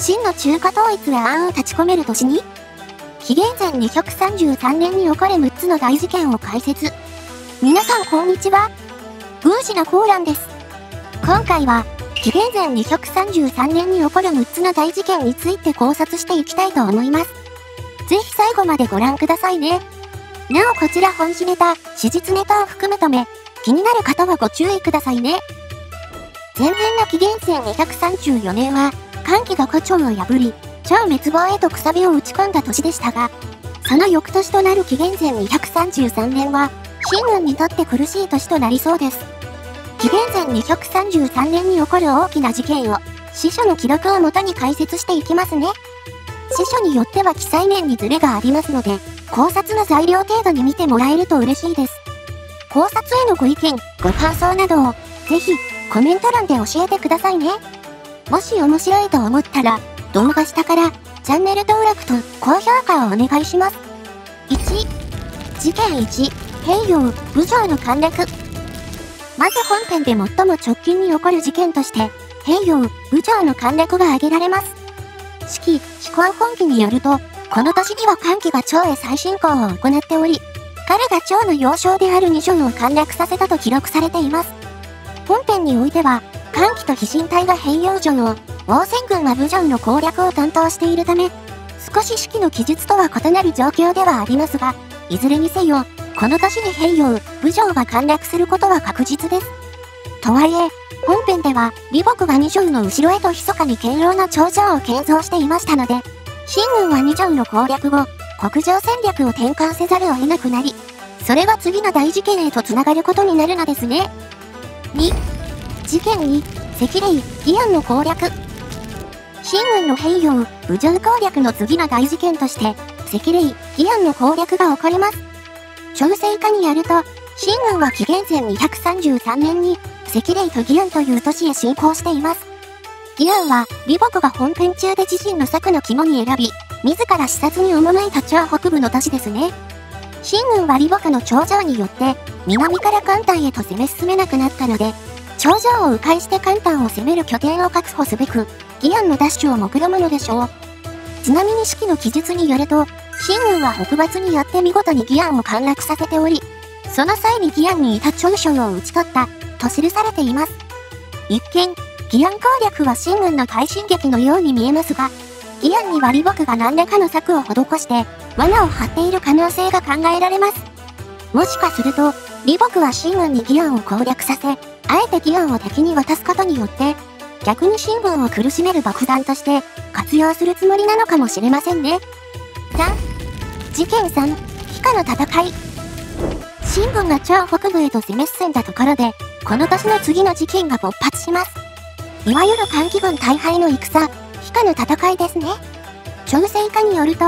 真の中華統一は暗を立ち込める年に紀元前233年に起こる6つの大事件を解説。皆さんこんにちは。宮司のコーランです。今回は、紀元前233年に起こる6つの大事件について考察していきたいと思います。ぜひ最後までご覧くださいね。なおこちら本誌ネタ、史実ネタを含むため、気になる方はご注意くださいね。前年の紀元前234年は、寒気が胡蝶を破り、超滅亡へとくさびを打ち込んだ年でしたが、その翌年となる紀元前233年は、新軍にとって苦しい年となりそうです。紀元前233年に起こる大きな事件を、司書の記録をもとに解説していきますね。司書によっては記載面にズレがありますので、考察の材料程度に見てもらえると嬉しいです。考察へのご意見、ご感想などを、ぜひ、コメント欄で教えてくださいね。もし面白いと思ったら、動画下からチャンネル登録と高評価をお願いします。1、事件1、平洋、武将の陥落。まず本編で最も直近に起こる事件として、平洋、武将の陥落が挙げられます。四季、飛行本記によると、この年には寒気が蝶へ再進行を行っており、彼が蝶の幼少である2章を陥落させたと記録されています。本編においては、寒気と飛信隊が平洋城を、王戦軍は武将の攻略を担当しているため、少し式の記述とは異なる状況ではありますが、いずれにせよ、この年に平洋、武将が陥落することは確実です。とはいえ、本編では、李牧が二条の後ろへと密かに堅牢な頂上を建造していましたので、秦軍は二条の攻略後、国上戦略を転換せざるを得なくなり、それが次の大事件へと繋がることになるのですね。2、事件2、赤霊、義安の攻略。秦軍の平洋、武将攻略の次の大事件として、赤霊、義安の攻略が起こります。調整下にやると、秦軍は紀元前233年に赤霊とギアンという都市へ進行しています。ギアンは、李牧が本編中で自身の策の肝に選び、自ら視察に赴いた超北部の都市ですね。秦軍は李牧の頂上によって、南から関丹へと攻め進めなくなったので、頂上を迂回して関丹を攻める拠点を確保すべく、ギアンのダッシュを目論むのでしょう。ちなみに式の記述によると、秦軍は北伐によって見事にギアンを陥落させており、その際にギアンにいた長将を討ち取ったと記されています。一見、ギアン攻略は秦軍の快進撃のように見えますが、ギアンには李牧が何らかの策を施して、罠を張っている可能性が考えられます。もしかすると、李牧は秦軍にギアンを攻略させ、あえてギアンを敵に渡すことによって、逆に秦軍を苦しめる爆弾として活用するつもりなのかもしれませんね。3. 事件3、非下の戦い。秦軍が超北部へと攻め進んだところで、この年の次の事件が勃発します。いわゆる寒気軍大敗の戦、非下の戦いですね。調整家によると、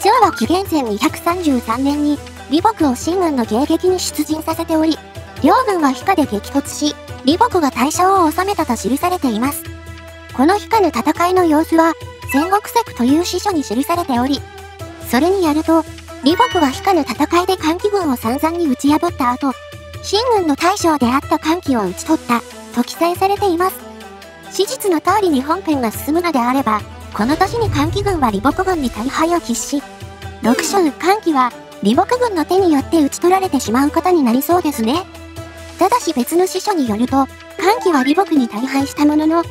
趙は紀元前233年に、李牧を秦軍の迎撃に出陣させており、両軍は非下で激突し、李牧が大将を収めたと記されています。この非下の戦いの様子は、戦国策という史書に記されており、それによると、李牧は非下の戦いで寒気軍を散々に打ち破った後、秦軍の大将であった歓喜を討ち取った、と記載されています。史実の通りに本編が進むのであれば、この年に歓喜軍は李牧軍に大敗を喫し、六将歓喜は李牧軍の手によって討ち取られてしまうことになりそうですね。ただし別の司書によると、歓喜は李牧に大敗したものの、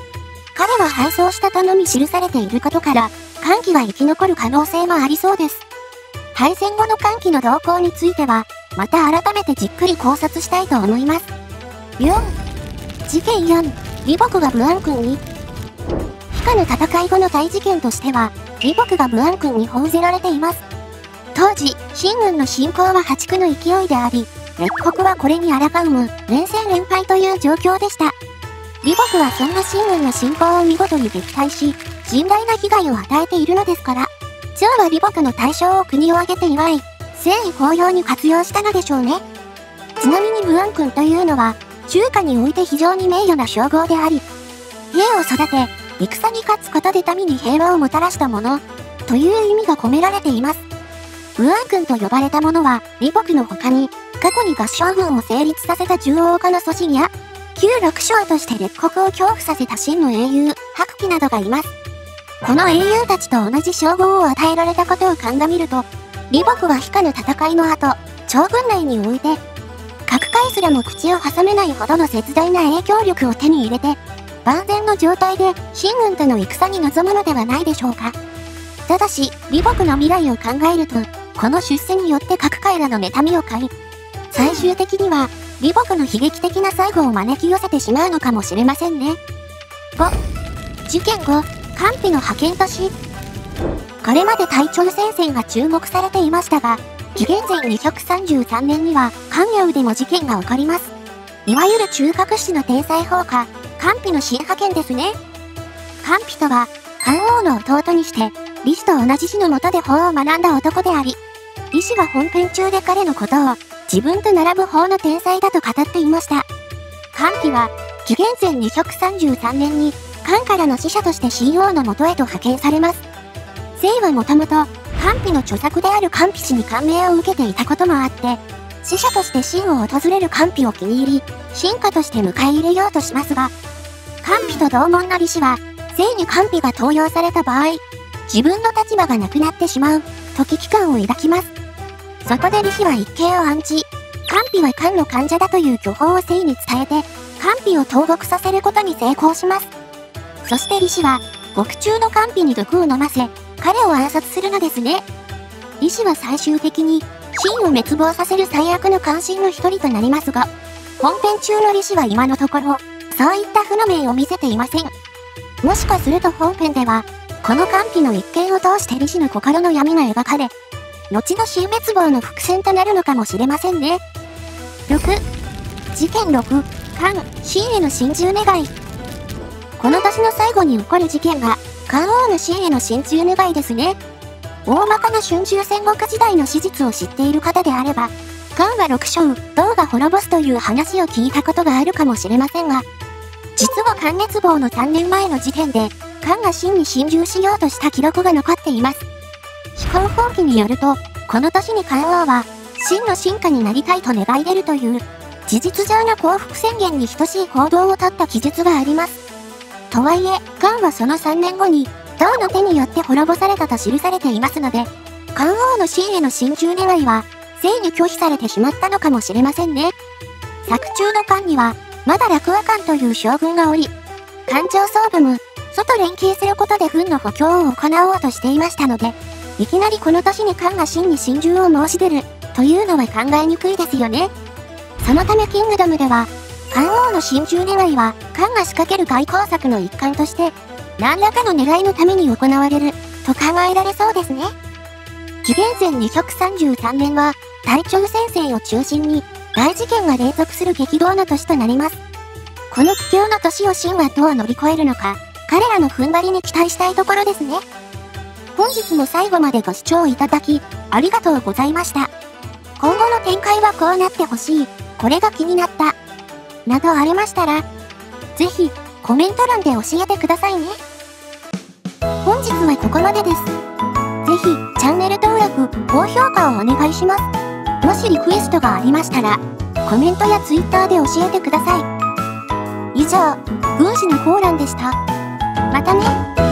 彼は敗走したとのみ記されていることから、歓喜は生き残る可能性もありそうです。敗戦後の歓喜の動向については、また改めてじっくり考察したいと思います。4、事件4、李牧が武安君に。非下の戦い後の大事件としては、李牧が武安君に報じられています。当時、秦軍の侵攻は破竹の勢いであり、列国はこれに抗うむ、連戦連敗という状況でした。李牧はそんな秦軍の侵攻を見事に撃退し、甚大な被害を与えているのですから、趙は李牧の大将を国を挙げて祝い、戦意高揚に活用したのでしょうね。ちなみに武安君というのは、中華において非常に名誉な称号であり、兵を育て、戦に勝つことで民に平和をもたらしたもの、という意味が込められています。武安君と呼ばれた者は、李牧の他に、過去に合唱軍を成立させた中央家の祖神や、旧六将として列国を恐怖させた真の英雄、白騎などがいます。この英雄たちと同じ称号を与えられたことを鑑みると、李牧は非下の戦いの後、長軍内において、各界すらも口を挟めないほどの絶大な影響力を手に入れて、万全の状態で秦軍との戦に臨むのではないでしょうか。ただし、李牧の未来を考えると、この出世によって各界らの妬みを買い、最終的には、李牧の悲劇的な最後を招き寄せてしまうのかもしれませんね。5. 事件後、官費の派遣とし、これまで隊長戦線が注目されていましたが、紀元前233年には、関陽でも事件が起こります。いわゆる中核史の天才放火、官費の新派遣ですね。官費とは、漢王の弟にして、李氏と同じ師の下で法を学んだ男であり、李氏は本編中で彼のことを、自分と並ぶ法の天才だと語っていました。官費は、紀元前233年に、漢からの使者として神王の元へと派遣されます。聖はもともと、官費の著作である官費氏に感銘を受けていたこともあって、使者として真を訪れる官費を気に入り、進化として迎え入れようとしますが、官費と同門の李氏は、聖に官費が登用された場合、自分の立場がなくなってしまう、と危機感を抱きます。そこで李氏は一計を案じ、官費は官の患者だという巨峰を聖に伝えて、官費を投獄させることに成功します。そして李氏は、獄中の官費に毒を飲ませ、彼を暗殺するのですね。李氏は最終的に、真を滅亡させる最悪の関心の一人となりますが、本編中の李氏は今のところ、そういった負の面を見せていません。もしかすると本編では、この歓喜の一件を通して李氏の心の闇が描かれ、後の新滅亡の伏線となるのかもしれませんね。6、事件6、漢、秦への心中願い。この年の最後に起こる事件が、漢王の秦への心中願いですね。大まかな春秋戦国時代の史実を知っている方であれば、漢は六章、銅が滅ぼすという話を聞いたことがあるかもしれませんが、実は漢熱望の3年前の時点で、漢が真に侵入しようとした記録が残っています。飛行放棄によると、この年に漢王は、真の進化になりたいと願い出るという、事実上の幸福宣言に等しい行動をとった記述があります。とはいえ、漢はその3年後に、銅の手によって滅ぼされたと記されていますので、漢王の真への進駐願いは、生に拒否されてしまったのかもしれませんね。作中の漢には、まだ楽和漢という将軍がおり、官庁総部も、外連携することで軍の補強を行おうとしていましたので、いきなりこの年に漢が真に侵入を申し出る、というのは考えにくいですよね。そのためキングダムでは、漢王の侵入願いは、漢が仕掛ける外交策の一環として、何らかの狙いのために行われる、と考えられそうですね。紀元前233年は、隊長戦線を中心に、大事件が連続する激動の年となります。この苦境の年を神はどう乗り越えるのか、彼らの踏ん張りに期待したいところですね。本日も最後までご視聴いただき、ありがとうございました。今後の展開はこうなってほしい、これが気になった、などありましたら、ぜひ、コメント欄で教えてくださいね。本日はここまでです。ぜひ、チャンネル登録、高評価をお願いします。もしリクエストがありましたら、コメントや Twitter で教えてください。以上、軍師のコーランでした。またね。